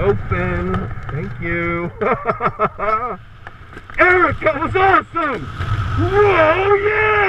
Open. Thank you. Eric, that was awesome! Whoa, yeah!